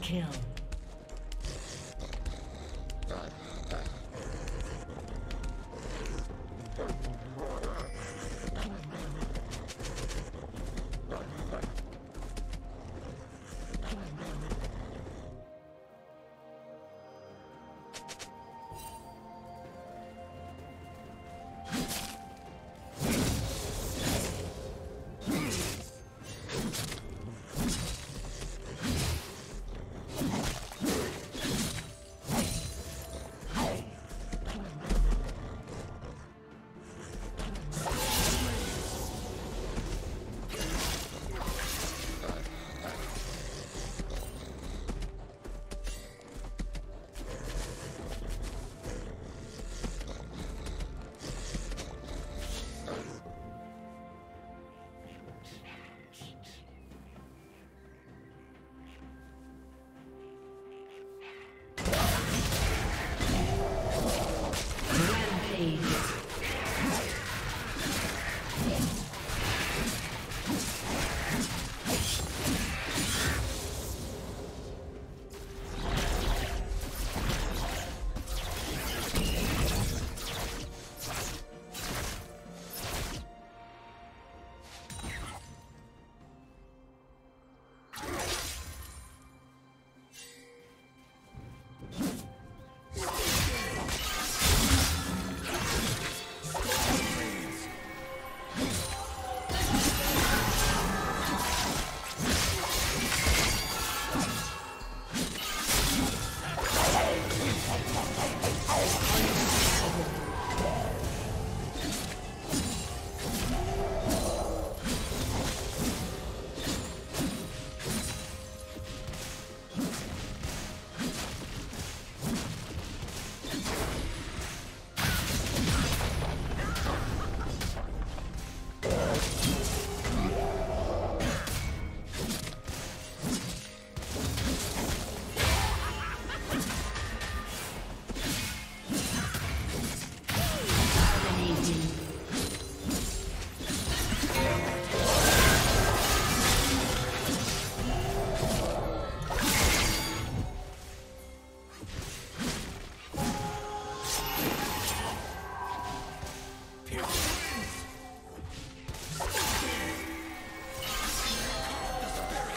kill.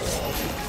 Oh.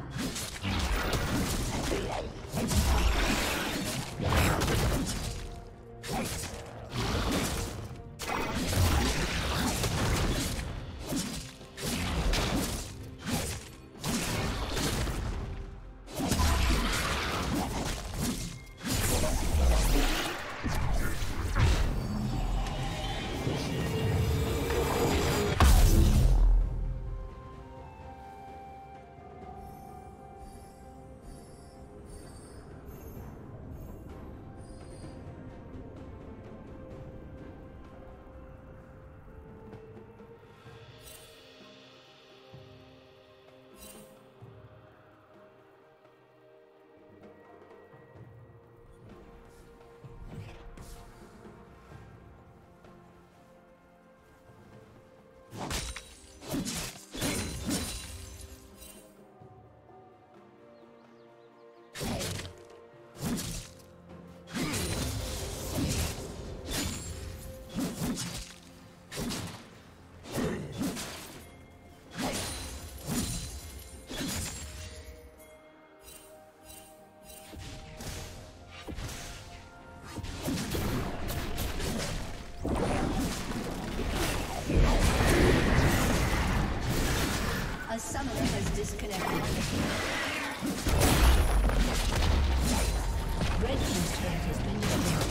disconnected. Red Team's turret has been destroyed.